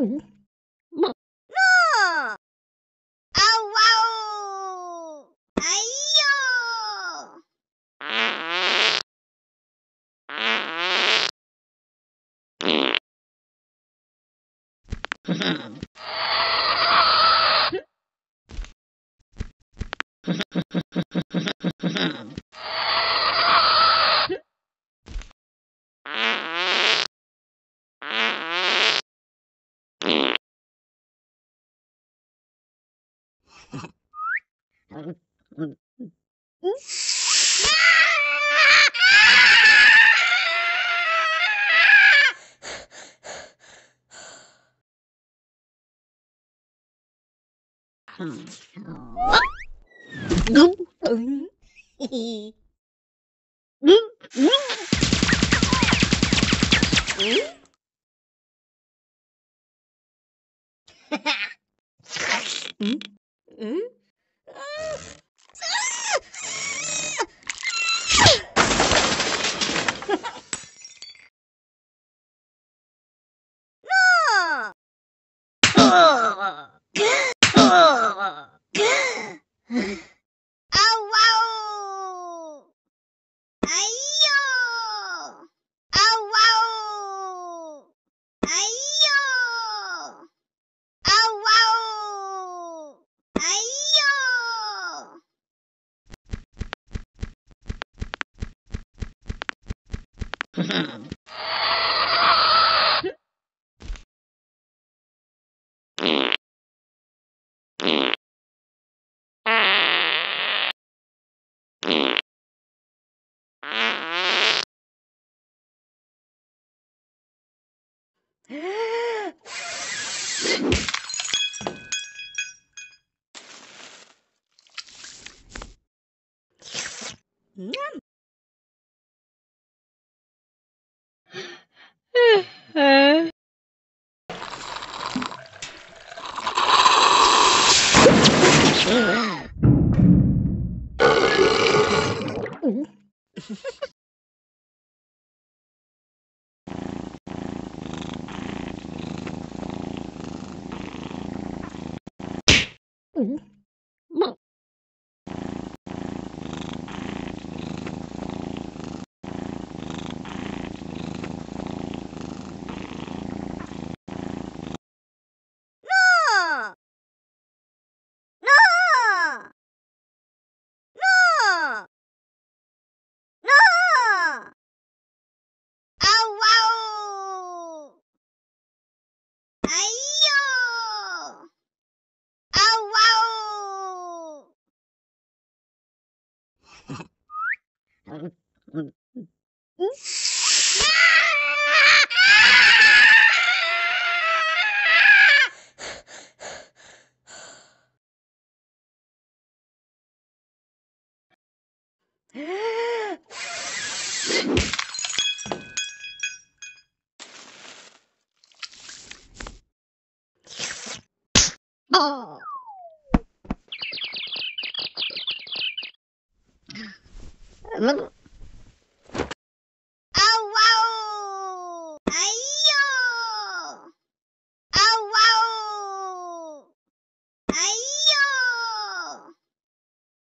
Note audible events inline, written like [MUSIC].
Mm-hmm. No! Oh, Au, [LAUGHS] 응? Au, Yum! No! [LAUGHS] Oh. Look.